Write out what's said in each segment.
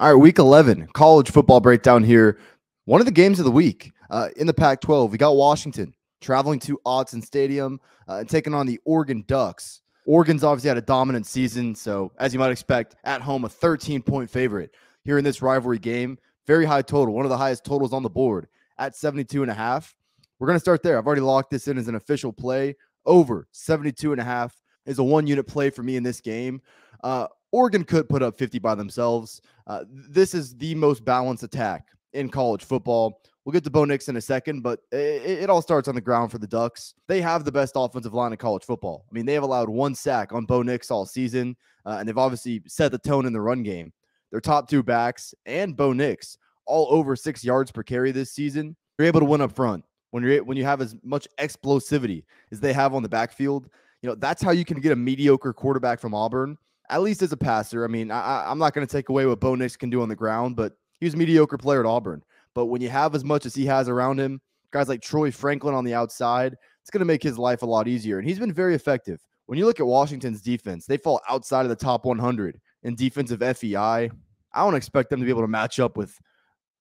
All right, week 11, college football breakdown here. One of the games of the week uh, in the Pac 12, we got Washington traveling to Autzen Stadium uh, and taking on the Oregon Ducks. Oregon's obviously had a dominant season, so as you might expect, at home, a 13 point favorite here in this rivalry game. Very high total, one of the highest totals on the board at 72 and a half. We're going to start there. I've already locked this in as an official play. Over 72 and a half is a one unit play for me in this game. Uh, Oregon could put up 50 by themselves. Uh, this is the most balanced attack in college football. We'll get to Bo Nix in a second, but it, it, all starts on the ground for the Ducks. They have the best offensive line in college football. I mean, they have allowed one sack on Bo Nix all season, uh, and they've obviously set the tone in the run game. Their top two backs and Bo Nix all over six yards per carry this season. You're able to win up front when you're when you have as much explosivity as they have on the backfield. You know that's how you can get a mediocre quarterback from Auburn at least as a passer. I mean, I, am not going to take away what Bo Nix can do on the ground, but he was a mediocre player at Auburn. But when you have as much as he has around him, guys like Troy Franklin on the outside, it's going to make his life a lot easier. And he's been very effective. When you look at Washington's defense, they fall outside of the top 100 in defensive FEI. I don't expect them to be able to match up with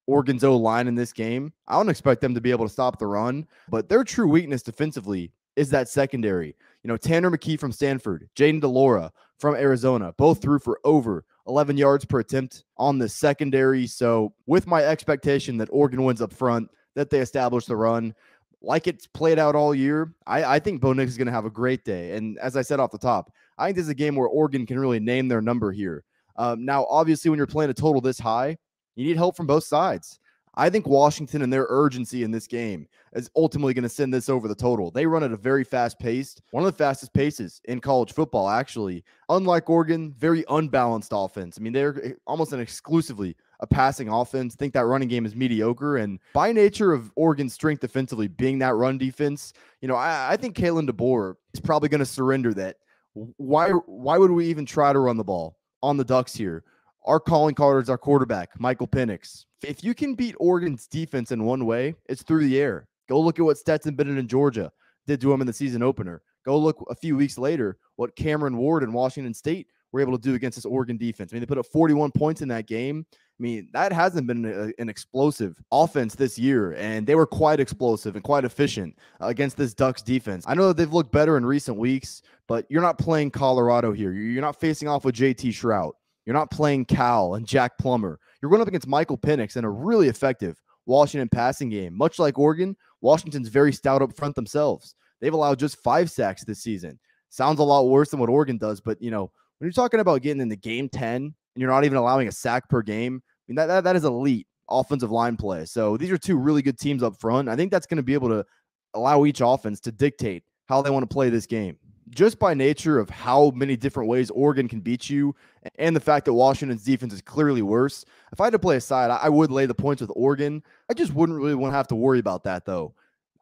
Oregon's O line in this game. I don't expect them to be able to stop the run, but their true weakness defensively is that secondary. You know, Tanner McKee from Stanford, Jayden de Laura from Arizona, both threw for over 11 yards per attempt on the secondary. So, with my expectation that Oregon wins up front, that they establish the run, like it's played out all year, I, I think Bo Nix is going to have a great day. And as I said off the top, I think this is a game where Oregon can really name their number here. Um, now, obviously, when you're playing a total this high, you need help from both sides. I think Washington and their urgency in this game is ultimately going to send this over the total. They run at a very fast pace, one of the fastest paces in college football, actually. Unlike Oregon, very unbalanced offense. I mean, they're eh, almost an exclusively a passing offense. think that running game is mediocre. And by nature of Oregon's strength defensively being that run defense, you know, I, I think Kalen DeBoer is probably going to surrender that. Why why would we even try to run the ball on the Ducks here? Our calling card is our quarterback, Michael Penix. If you can beat Oregon's defense in one way, it's through the air. Go look at what Stetson Bennett in Georgia did to him in the season opener. Go look a few weeks later what Cameron Ward and Washington State were able to do against this Oregon defense. I mean, they put up 41 points in that game. I mean, that hasn't been a, an explosive offense this year, and they were quite explosive and quite efficient against this Ducks defense. I know that they've looked better in recent weeks, but you're not playing Colorado here. You're not facing off with JT Shrout. You're not playing Cal and Jack Plummer. You're going up against Michael Penix and a really effective Washington passing game. Much like Oregon, Washington's very stout up front themselves. They've allowed just five sacks this season. Sounds a lot worse than what Oregon does, but you know, when you're talking about getting in the game 10 and you're not even allowing a sack per game, I mean that, that, that is elite offensive line play. So these are two really good teams up front. I think that's going to be able to allow each offense to dictate how they want to play this game just by nature of how many different ways Oregon can beat you and the fact that Washington's defense is clearly worse, if I had to play a side, I would lay the points with Oregon. I just wouldn't really want to have to worry about that though.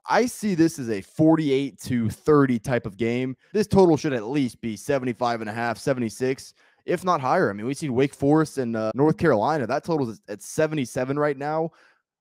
I see this as a 48 to 30 type of game. This total should at least be 75 and a half, 76, if not higher. I mean, we've seen Wake Forest and uh, North Carolina. That total is at 77 right now.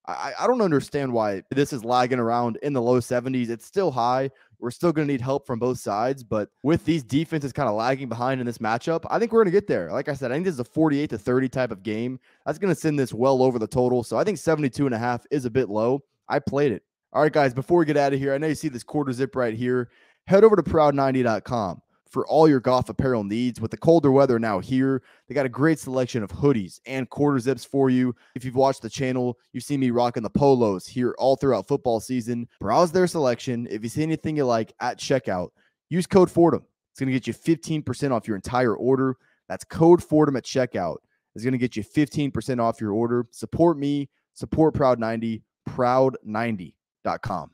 I, I don't understand why this is lagging around in the low 70s. It's still high. We're still going to need help from both sides, but with these defenses kind of lagging behind in this matchup, I think we're going to get there. Like I said, I think this is a 48 to 30 type of game. That's going to send this well over the total. So I think 72 and a half is a bit low. I played it. All right, guys, before we get out of here, I know you see this quarter zip right here. Head over to proud90.com for all your golf apparel needs. With the colder weather now here, they got a great selection of hoodies and quarter zips for you. If you've watched the channel, you've seen me rocking the polos here all throughout football season. Browse their selection. If you see anything you like at checkout, use code Fordham. It's going to get you 15% off your entire order. That's code Fordham at checkout. It's going to get you 15% off your order. Support me, support Proud 90, proud90.com.